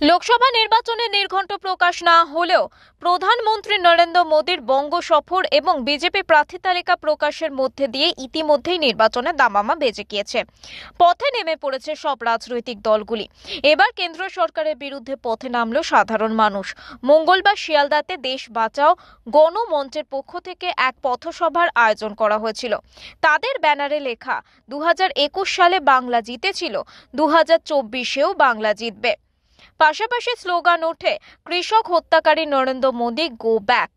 লোকসভা নির্বাচনে নির্ঘণ্ট প্রকাশ না হলেও প্রধানমন্ত্রী নরেন্দ্র মোদীর বঙ্গ সফর এবং বিজেপি প্রার্থী তালিকা প্রকাশের মধ্যে দিয়ে ইতিমধ্যেই নির্বাচনে দামামা বেজে গিয়েছে। পথে নেমে পড়েছে সব রাজনৈতিক দলগুলি। এবার কেন্দ্র সরকারের বিরুদ্ধে পথে নামল সাধারণ মানুষ। মঙ্গলবার শিয়ালদাতে দেশ বাঁচাও গণমঞ্চের পক্ষ থেকে এক পথসভার আয়োজন করা হয়েছিল। তাদের ব্যানারে লেখা দু হাজার একুশ সালে বাংলা জিতেছিল দু হাজার বাংলা জিতবে। পাশাপাশি স্লোগান ওঠে কৃষক হত্যাকারী নরেন্দ্র মোদী গো ব্যাক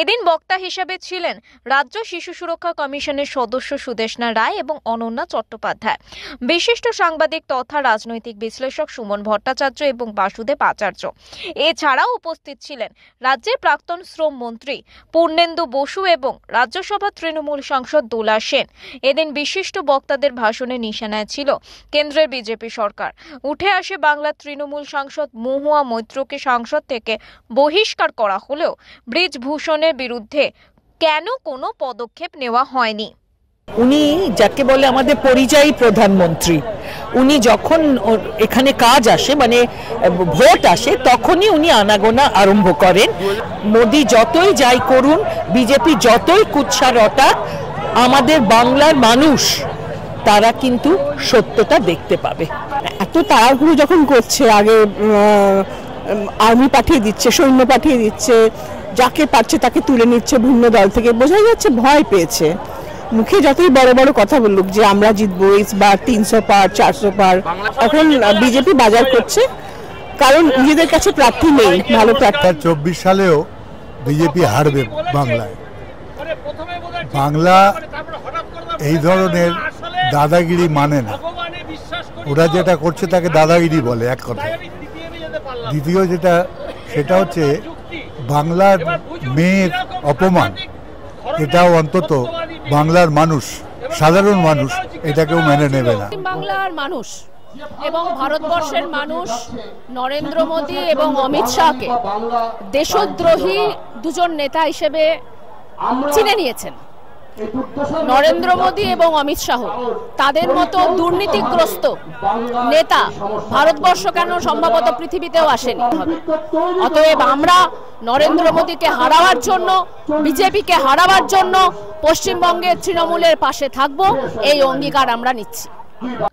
এদিন বক্তা হিসেবে ছিলেন রাজ্য শিশু সুরক্ষা কমিশনের সদস্য সুদেশনা রায় এবং অনন্যা চট্টোপাধ্যায়। বিশিষ্ট সাংবাদিক তথা রাজনৈতিক বিশ্লেষক সুমন ভট্টাচার্য এবং বাসুদেব আচার্য। এছাড়াও উপস্থিত ছিলেন রাজ্যের প্রাক্তন শ্রম মন্ত্রী পূর্ণেন্দু বসু এবং রাজ্যসভা তৃণমূল সাংসদ দোলা সেন। এদিন বিশিষ্ট বক্তাদের ভাষণে নিশানায় ছিল কেন্দ্রের বিজেপি সরকার। উঠে আসে বাংলার তৃণমূল সাংসদ মহুয়া মৈত্রকে সাংসদ থেকে বহিষ্কার করা হলেও ব্রিজভূষণের বিরুদ্ধে কেন কোনো পদক্ষেপ নেওয়া হয়নি? উনি যাকে বলে আমাদের পরিযায়ী প্রধানমন্ত্রী উনি যখন এখানে কাজ আসে মানে ভোট আসে তখনই উনি আনাগোনা আরম্ভ করেন। মোদি যতই যাই করুন বিজেপি যতই কুৎসা রটাক আমাদের বাংলার মানুষ তারা কিন্তু সত্যটা দেখতে পাবে। এত তাড়াহুড়ো যখন করছে আগে আর্মি পাঠিয়ে দিচ্ছে সৈন্য পাঠিয়ে দিচ্ছে যাকে পারছে তাকে তুলে নিচ্ছে ভিন্ন দল থেকে। বোঝা যাচ্ছে ভয় পেয়েছে। মুখে যতই বড় বড় কথা বলুক যে আমরা জিতবো বার, তিনশো পার, চারশো পার, এখন বিজেপি বাজার করছে। কারণ নিজেদের কাছে প্রার্থী নেই, ভালো প্রার্থী। চব্বিশ সালেও বিজেপি হারবে বাংলায়। বাংলা এই ধরনের দাদাগিরি মানে না। ওরা যেটা করছে তাকে দাদাগিরি বলে, এক কথা দ্বিতীয় যেটা, সেটা হচ্ছে বাংলার মেয়ের অপমান। এটাও অন্তত বাংলার মানুষ সাধারণ মানুষ এটাকেও মেনে নেবে না। বাংলার মানুষ এবং ভারতবর্ষের মানুষ নরেন্দ্র মোদী এবং অমিত শাহকে দেশদ্রোহী দুজন নেতা হিসেবে চিনে নিয়েছেন। নরেন্দ্র মোদী এবং অমিত শাহ, তাদের মতো দুর্নীতিগ্রস্ত নেতা ভারতবর্ষ কেন সম্ভবত পৃথিবীতেও আসেনি? অতএব আমরা নরেন্দ্র মোদীকে হারাবার জন্য, বিজেপিকে হারাবার জন্য পশ্চিমবঙ্গের তৃণমূলের পাশে থাকব, এই অঙ্গীকার আমরা নিচ্ছি।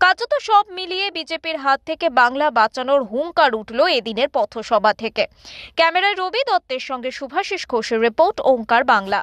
কার্যত সব মিলিয়ে বিজেপির হাত থেকে বাংলা বাঁচানোর হুঙ্কার উঠল এদিনের পথসভা থেকে। ক্যামেরায় রবি দত্তের সঙ্গে শুভাশিস ঘোষের রিপোর্ট, ওঙ্কার বাংলা।